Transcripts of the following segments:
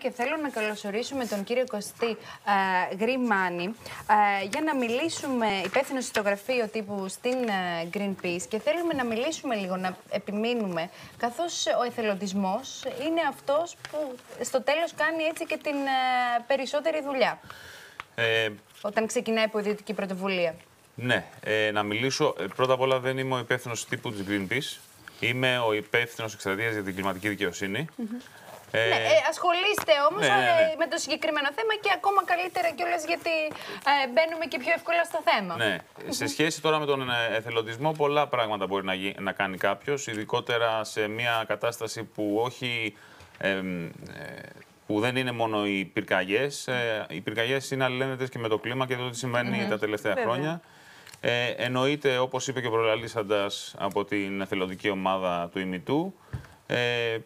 Και θέλω να καλωσορίσουμε τον κύριο Κωστή ε, Γκριμάνη ε, για να μιλήσουμε, υπεύθυνος στο γραφείο τύπου στην ε, Greenpeace και θέλουμε να μιλήσουμε λίγο, να επιμείνουμε, καθώς ο εθελοντισμός είναι αυτός που στο τέλος κάνει έτσι και την ε, περισσότερη δουλειά. Ε, Όταν ξεκινάει από ιδιωτική πρωτοβουλία. ναι, ε, να μιλήσω. Ε, Πρώτα απ' όλα δεν είμαι ο υπεύθυνος τύπου της Greenpeace. Είμαι ο υπεύθυνος εκστρατεία για την κλιματική δικαιοσύνη. Ε, Ναι, ε, ασχολείστε όμως ναι, ναι, ναι. ε, με το συγκεκριμένο θέμα και ακόμα καλύτερα κιόλας γιατί ε, μπαίνουμε και πιο εύκολα στο θέμα. ναι. Σε σχέση τώρα με τον ε, εθελοντισμό, πολλά πράγματα μπορεί να, γι- να κάνει κάποιος, ειδικότερα σε μια κατάσταση που όχι. εμ, ε, που δεν είναι μόνο οι πυρκαγιές. οι πυρκαγιές είναι αλληλένδετε και με το κλίμα και το τι σημαίνει τα τελευταία Βέβαια. χρόνια. Ε, εννοείται, όπως είπε και ο προλαλήσαντας από την εθελοντική ομάδα του ημιτού, ε,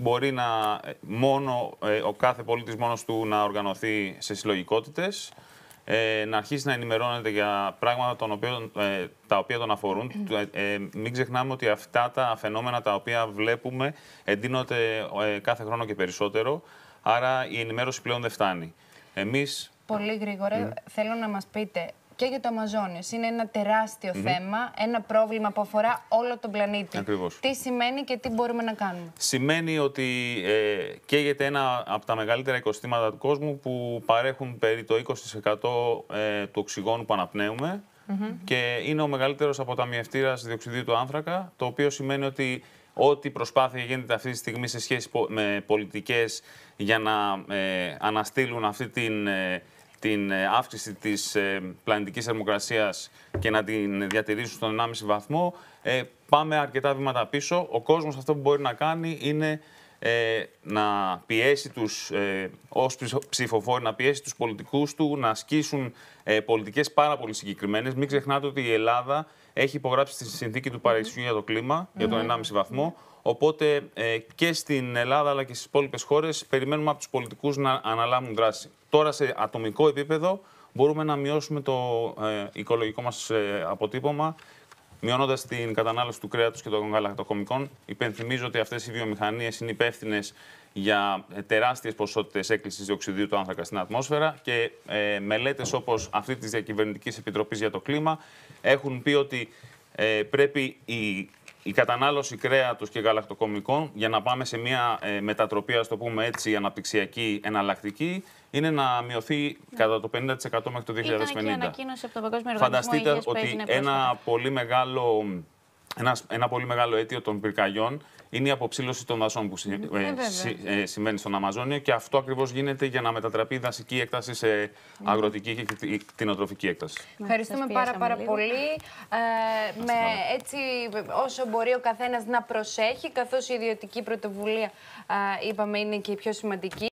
μπορεί να ε, μόνο ε, ο κάθε πολίτης μόνος του να οργανωθεί σε συλλογικότητες, ε, να αρχίσει να ενημερώνεται για πράγματα των οποίων, ε, τα οποία τον αφορούν. Ε, ε, μην ξεχνάμε ότι αυτά τα φαινόμενα τα οποία βλέπουμε εντείνονται ε, κάθε χρόνο και περισσότερο, άρα η ενημέρωση πλέον δεν φτάνει. Εμείς Πολύ γρήγορα θέλω να μας πείτε και για το Αμαζόνιος. Είναι ένα τεράστιο θέμα, ένα πρόβλημα που αφορά όλο τον πλανήτη. Ακριβώς. Τι σημαίνει και τι μπορούμε να κάνουμε. Σημαίνει ότι ε, καίγεται ένα από τα μεγαλύτερα οικοστήματα του κόσμου που παρέχουν περί το 20% ε, του οξυγόνου που αναπνέουμε και είναι ο μεγαλύτερος αποταμιευτήρας διοξιδίου του άνθρακα, το οποίο σημαίνει ότι ό,τι προσπάθεια γίνεται αυτή τη στιγμή σε σχέση πο- με πολιτικές για να ε, αναστείλουν αυτή την, ε, την ε, αύξηση της ε, πλανητικής θερμοκρασίας και να την διατηρήσουν στον 1,5 βαθμό, ε, πάμε αρκετά βήματα πίσω. Ο κόσμος αυτό που μπορεί να κάνει είναι ε, να πιέσει τους, ε, ως ψηφο- ψηφοφόροι, να πιέσει τους πολιτικούς του, να ασκήσουν ε, πολιτικές πάρα πολύ συγκεκριμένες. Μην ξεχνάτε ότι η Ελλάδα έχει υπογράψει τη συνθήκη του Παρισιού για το κλίμα, για τον 1,5 βαθμό. Οπότε ε, και στην Ελλάδα αλλά και στις υπόλοιπες χώρες περιμένουμε από τους πολιτικούς να αναλάβουν δράση. Τώρα σε ατομικό επίπεδο μπορούμε να μειώσουμε το ε, οικολογικό μας ε, αποτύπωμα μειώνοντας την κατανάλωση του κρέατος και των γαλακτοκομικών. Υπενθυμίζω ότι αυτές οι βιομηχανίες είναι υπεύθυνες για ε, τεράστιες ποσότητες έκκλησης διοξιδίου του άνθρακα στην ατμόσφαιρα και ε, μελέτες όπως αυτή της Διακυβερνητικής Επιτροπής για το Κλίμα έχουν πει ότι ε, πρέπει η, η κατανάλωση κρέατος και γαλακτοκομικών για να πάμε σε μια ε, μετατροπή, ας το πούμε έτσι, αναπτυξιακή εναλλακτική, είναι να μειωθεί κατά το 50% μέχρι το 2050. Ήταν και η ανακοίνωση από τον Παγκόσμιο Οργανισμό Φανταστείτε Υγείας που ότι έγινε πρόσφατα. ένα πολύ, μεγάλο, ένας, ένα πολύ μεγάλο αίτιο των πυρκαγιών είναι η αποψήλωση των δασών που συ- ε, βέβαια. συ- ε, συμβαίνει στον Αμαζόνιο και αυτό ακριβώς γίνεται για να μετατραπεί η δασική έκταση σε αγροτική και κτη- κτηνοτροφική έκταση. Ευχαριστούμε σας πάρα πιέσαμε πάρα λίγο. πολύ. Ε, με έτσι όσο μπορεί ο καθένας να προσέχει, καθώς η ιδιωτική πρωτοβουλία, ε, είπαμε, είναι και η πιο σημαντική.